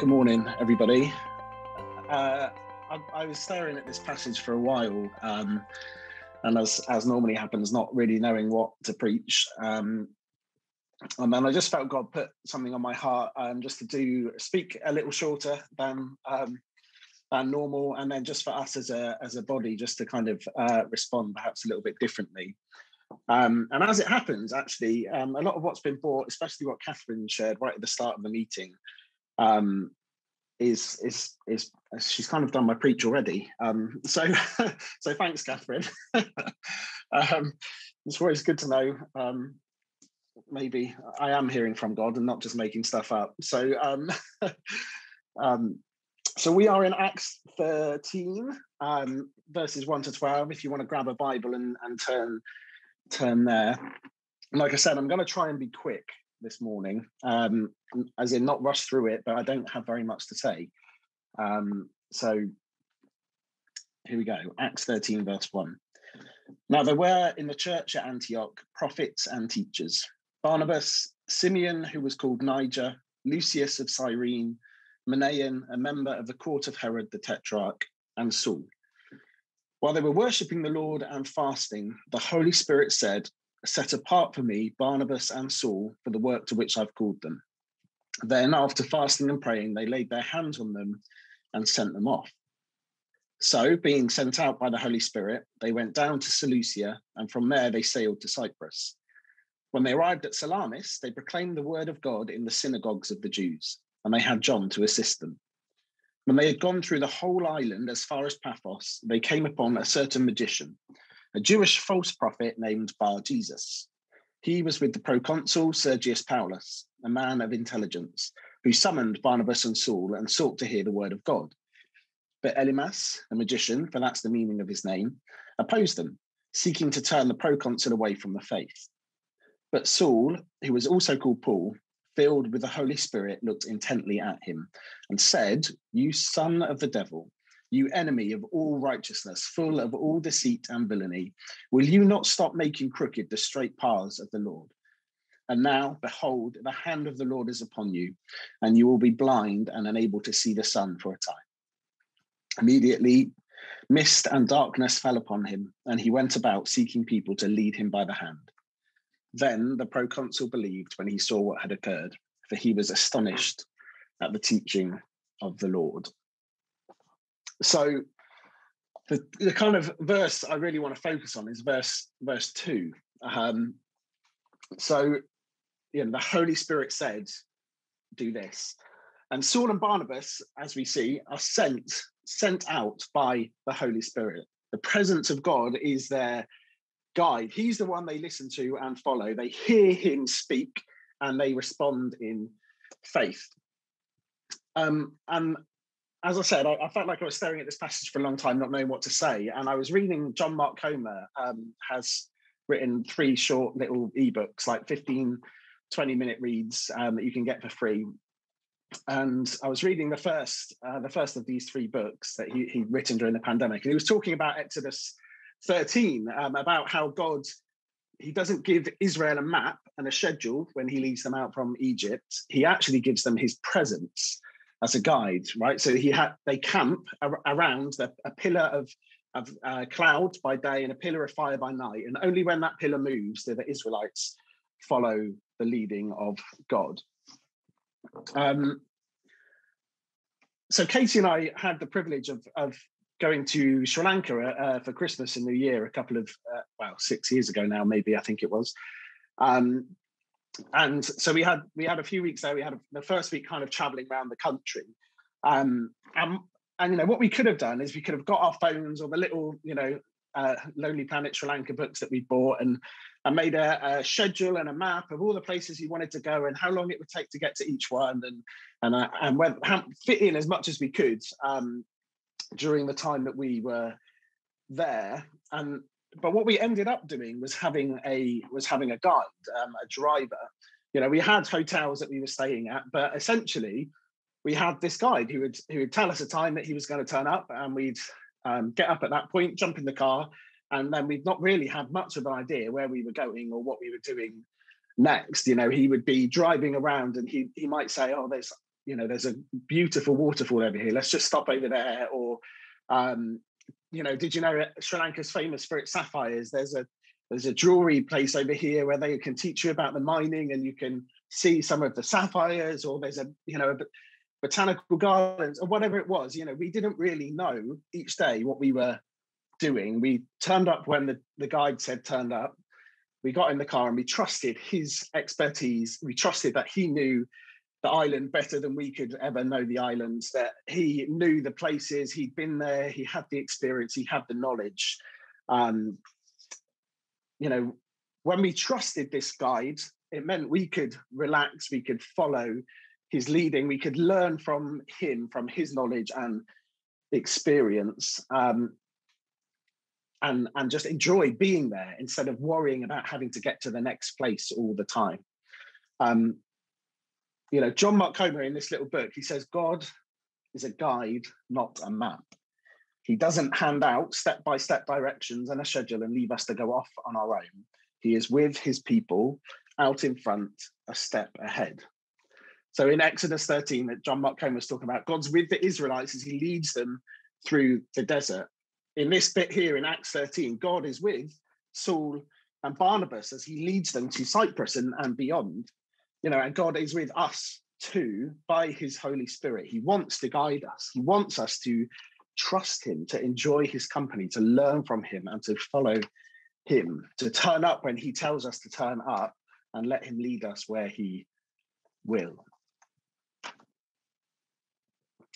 Good morning, everybody. Uh, I, I, was staring at this passage for a while, um, and as as normally happens, not really knowing what to preach. Um, and then I just felt God put something on my heart, um, just to do speak a little shorter than um, than normal, and then just for us as a as a body, just to kind of uh, respond perhaps a little bit differently. Um, and as it happens, actually, um, a lot of what's been brought, especially what Catherine shared right at the start of the meeting, um, is is is she's kind of done my preach already. Um, so so thanks, Catherine. um, it's always good to know. Um, maybe I am hearing from God and not just making stuff up. So um, um, so we are in Acts 13, um, verses 1 to 12. If you want to grab a Bible and, and turn turn there. Like I said, I'm going to try and be quick this morning, um, as in not rush through it, but I don't have very much to say. Um, so here we go Acts 13, verse 1. Now there were in the church at Antioch prophets and teachers Barnabas, Simeon, who was called Niger, Lucius of Cyrene, Manaen, a member of the court of Herod the Tetrarch, and Saul. While they were worshipping the Lord and fasting, the Holy Spirit said, set apart for me Barnabas and Saul for the work to which I've called them. Then, after fasting and praying, they laid their hands on them and sent them off. So, being sent out by the Holy Spirit, they went down to Seleucia, and from there they sailed to Cyprus. When they arrived at Salamis, they proclaimed the word of God in the synagogues of the Jews, and they had John to assist them. When they had gone through the whole island as far as Paphos, they came upon a certain magician a Jewish false prophet named Bar Jesus. He was with the proconsul Sergius Paulus, a man of intelligence, who summoned Barnabas and Saul and sought to hear the word of God. But Elymas, a magician, for that's the meaning of his name, opposed them, seeking to turn the proconsul away from the faith. But Saul, who was also called Paul, filled with the Holy Spirit, looked intently at him and said, You son of the devil, you enemy of all righteousness, full of all deceit and villainy, will you not stop making crooked the straight paths of the Lord? And now, behold, the hand of the Lord is upon you, and you will be blind and unable to see the sun for a time. Immediately, mist and darkness fell upon him, and he went about seeking people to lead him by the hand. Then the proconsul believed when he saw what had occurred, for he was astonished at the teaching of the Lord so the, the kind of verse I really want to focus on is verse verse two. Um, so, you know, the Holy Spirit said, "Do this," and Saul and Barnabas, as we see, are sent sent out by the Holy Spirit. The presence of God is their guide. He's the one they listen to and follow. They hear Him speak, and they respond in faith. Um, and as I said, I, I, felt like I was staring at this passage for a long time, not knowing what to say. And I was reading John Mark Comer um, has written three short little ebooks, like 15, 20 minute reads um, that you can get for free. And I was reading the first, uh, the first of these three books that he, he'd written during the pandemic, and he was talking about Exodus 13, um, about how God he doesn't give Israel a map and a schedule when he leads them out from Egypt. He actually gives them his presence as a guide, right? So he had they camp ar- around the, a pillar of of uh, cloud by day and a pillar of fire by night, and only when that pillar moves do the Israelites follow the leading of God. Um, so Katie and I had the privilege of of going to Sri Lanka uh, for Christmas and New Year a couple of uh, well six years ago now, maybe I think it was. Um, and so we had we had a few weeks there. We had a, the first week kind of traveling around the country, um, and and you know what we could have done is we could have got our phones or the little you know uh, Lonely Planet Sri Lanka books that we bought and and made a, a, schedule and a map of all the places you wanted to go and how long it would take to get to each one and and uh, and went, fit in as much as we could um, during the time that we were there and but what we ended up doing was having a was having a guide, um, a driver. You know, we had hotels that we were staying at, but essentially, we had this guide who would who would tell us a time that he was going to turn up, and we'd um, get up at that point, jump in the car, and then we'd not really had much of an idea where we were going or what we were doing next. You know, he would be driving around, and he he might say, "Oh, there's you know, there's a beautiful waterfall over here. Let's just stop over there. Or, um, you know, did you know Sri Lanka's famous for its sapphires? There's a there's a jewelry place over here where they can teach you about the mining and you can see some of the sapphires. Or there's a you know a botanical gardens or whatever it was. You know, we didn't really know each day what we were doing. We turned up when the, the guide said turned up. We got in the car and we trusted his expertise. We trusted that he knew the island better than we could ever know the islands, that he knew the places, he'd been there, he had the experience, he had the knowledge. Um, you know, when we trusted this guide, it meant we could relax, we could follow his leading, we could learn from him, from his knowledge and experience. Um, and, and just enjoy being there instead of worrying about having to get to the next place all the time. Um, you know, John Mark Comer in this little book, he says, God is a guide, not a map. He doesn't hand out step by step directions and a schedule and leave us to go off on our own. He is with his people out in front, a step ahead. So in Exodus 13, that John Mark Comer was talking about, God's with the Israelites as he leads them through the desert. In this bit here in Acts 13, God is with Saul and Barnabas as he leads them to Cyprus and, and beyond you know, and God is with us too by his Holy Spirit. He wants to guide us, he wants us to trust him, to enjoy his company, to learn from him, and to follow him, to turn up when he tells us to turn up and let him lead us where he will.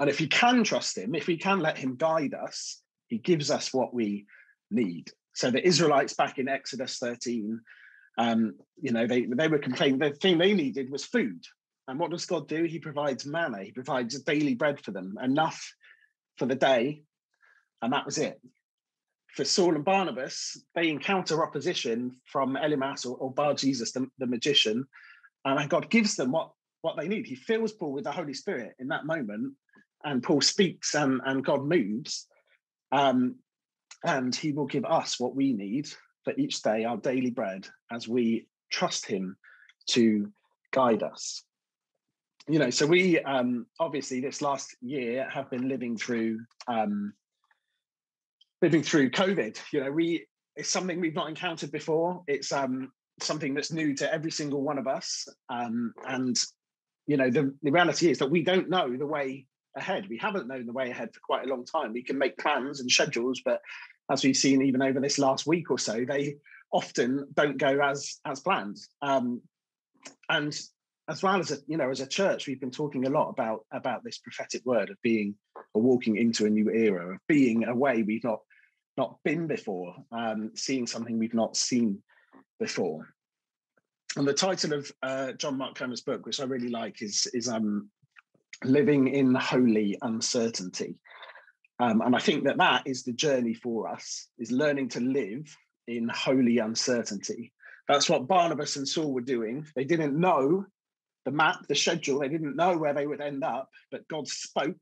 And if you can trust him, if we can let him guide us, he gives us what we need. So the Israelites back in Exodus 13 um, you know, they, they were complaining the thing they needed was food. And what does God do? He provides manna, He provides daily bread for them, enough for the day. And that was it. For Saul and Barnabas, they encounter opposition from Elymas or, or Bar Jesus, the, the magician, and God gives them what, what they need. He fills Paul with the Holy Spirit in that moment, and Paul speaks and, and God moves. Um, and he will give us what we need for each day, our daily bread, as we trust Him to guide us. You know, so we um, obviously this last year have been living through um, living through COVID. You know, we it's something we've not encountered before. It's um, something that's new to every single one of us, um, and you know, the, the reality is that we don't know the way ahead. We haven't known the way ahead for quite a long time. We can make plans and schedules, but as we've seen even over this last week or so, they often don't go as as planned. Um, and as well as a, you know, as a church, we've been talking a lot about about this prophetic word of being or walking into a new era, of being a way we've not not been before, um, seeing something we've not seen before. And the title of uh, John Mark Comer's book, which I really like, is is um, "Living in Holy Uncertainty." Um, and I think that that is the journey for us, is learning to live in holy uncertainty. That's what Barnabas and Saul were doing. They didn't know the map, the schedule, they didn't know where they would end up, but God spoke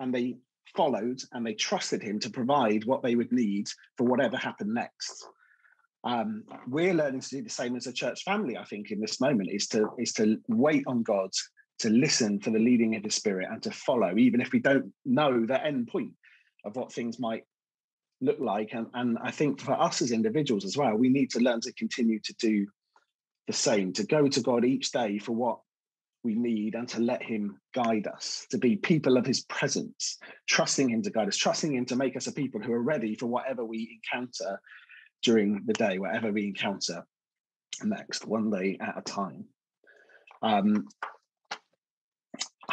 and they followed and they trusted him to provide what they would need for whatever happened next. Um, we're learning to do the same as a church family, I think, in this moment, is to is to wait on God to listen for the leading of the Spirit and to follow, even if we don't know the end point of what things might look like. And, and I think for us as individuals as well, we need to learn to continue to do the same, to go to God each day for what we need and to let Him guide us, to be people of His presence, trusting Him to guide us, trusting Him to make us a people who are ready for whatever we encounter during the day, whatever we encounter next, one day at a time. Um,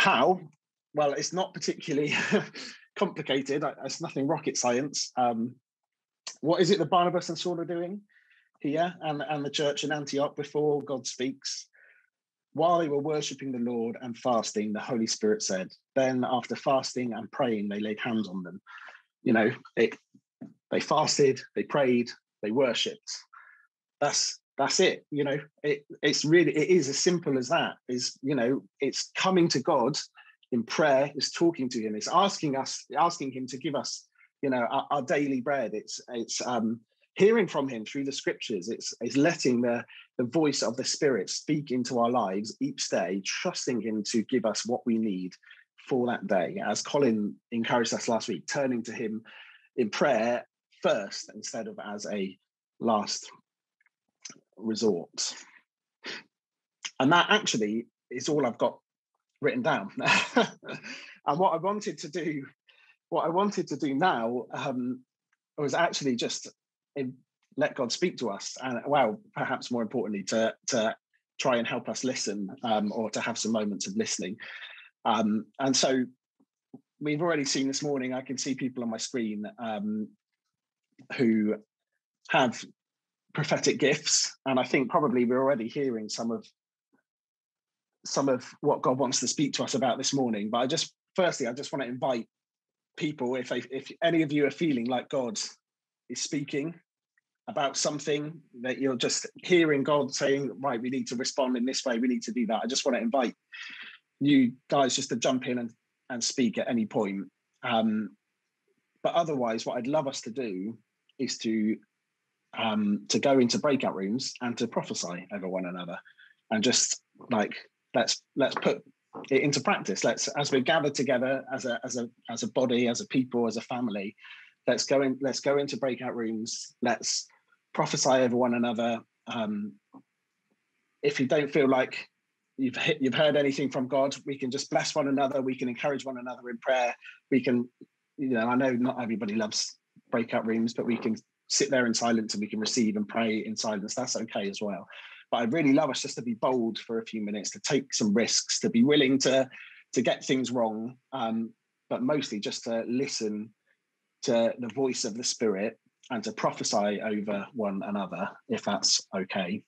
how? Well, it's not particularly complicated. It's nothing rocket science. Um, what is it that Barnabas and Saul are doing here and, and the church in Antioch before God speaks? While they were worshipping the Lord and fasting, the Holy Spirit said, Then after fasting and praying, they laid hands on them. You know, it, they fasted, they prayed, they worshipped. That's that's it you know it, it's really it is as simple as that is you know it's coming to god in prayer is talking to him it's asking us asking him to give us you know our, our daily bread it's it's um hearing from him through the scriptures. It's, it's letting the, the voice of the Spirit speak into our lives each day, trusting him to give us what we need for that day. As Colin encouraged us last week, turning to him in prayer first instead of as a last resort. And that actually is all I've got written down. and what I wanted to do, what I wanted to do now um, was actually just let God speak to us, and well, perhaps more importantly, to to try and help us listen, um, or to have some moments of listening. Um, and so, we've already seen this morning. I can see people on my screen um, who have prophetic gifts, and I think probably we're already hearing some of some of what God wants to speak to us about this morning. But I just, firstly, I just want to invite people if they, if any of you are feeling like God is speaking about something that you're just hearing God saying, right, we need to respond in this way, we need to do that. I just want to invite you guys just to jump in and, and speak at any point. Um, but otherwise, what I'd love us to do is to um, to go into breakout rooms and to prophesy over one another, and just like let's let's put it into practice. Let's as we gather together as a as a as a body, as a people, as a family, let's go in. Let's go into breakout rooms. Let's prophesy over one another. Um, if you don't feel like you've you've heard anything from God, we can just bless one another. We can encourage one another in prayer. We can, you know, I know not everybody loves breakout rooms, but we can sit there in silence and we can receive and pray in silence. That's okay as well. But I'd really love us just to be bold for a few minutes, to take some risks, to be willing to to get things wrong, um, but mostly just to listen to the voice of the Spirit and to prophesy over one another, if that's okay.